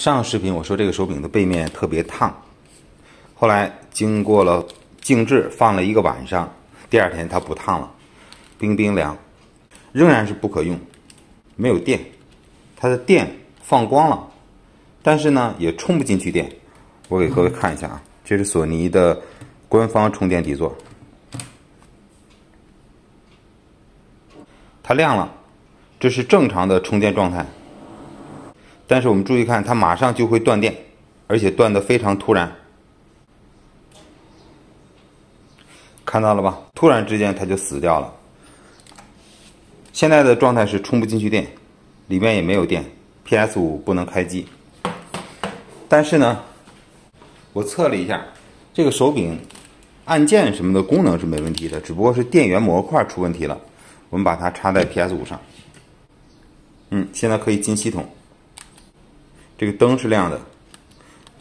上个视频我说这个手柄的背面特别烫，后来经过了静置放了一个晚上，第二天它不烫了，冰冰凉，仍然是不可用，没有电，它的电放光了，但是呢也充不进去电。我给各位看一下啊，这是索尼的官方充电底座，它亮了，这是正常的充电状态。但是我们注意看，它马上就会断电，而且断的非常突然，看到了吧？突然之间它就死掉了。现在的状态是充不进去电，里面也没有电，PS 五不能开机。但是呢，我测了一下，这个手柄按键什么的功能是没问题的，只不过是电源模块出问题了。我们把它插在 PS 五上，嗯，现在可以进系统。这个灯是亮的，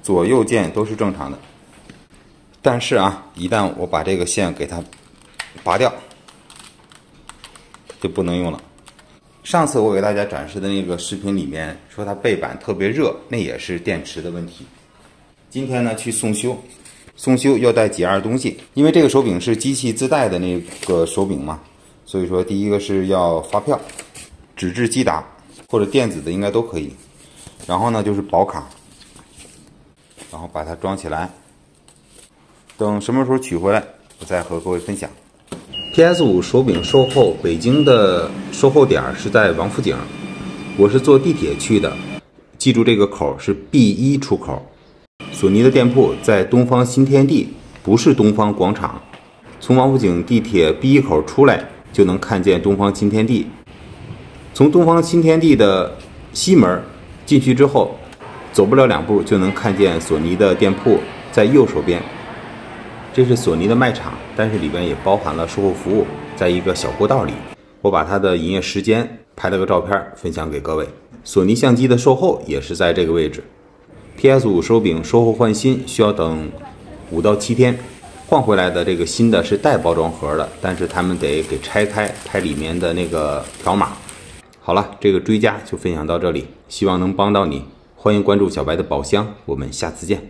左右键都是正常的，但是啊，一旦我把这个线给它拔掉，就不能用了。上次我给大家展示的那个视频里面说它背板特别热，那也是电池的问题。今天呢去送修，送修要带几样东西，因为这个手柄是机器自带的那个手柄嘛，所以说第一个是要发票，纸质机打或者电子的应该都可以。然后呢，就是保卡，然后把它装起来。等什么时候取回来，我再和各位分享。PS 五手柄售后，北京的售后点是在王府井，我是坐地铁去的。记住这个口是 B 一出口。索尼的店铺在东方新天地，不是东方广场。从王府井地铁 B 一口出来，就能看见东方新天地。从东方新天地的西门。进去之后，走不了两步就能看见索尼的店铺，在右手边。这是索尼的卖场，但是里边也包含了售后服务，在一个小过道里。我把它的营业时间拍了个照片分享给各位。索尼相机的售后也是在这个位置。PS 五手柄售后换新需要等五到七天，换回来的这个新的是带包装盒的，但是他们得给拆开拍里面的那个条码。好了，这个追加就分享到这里，希望能帮到你。欢迎关注小白的宝箱，我们下次见。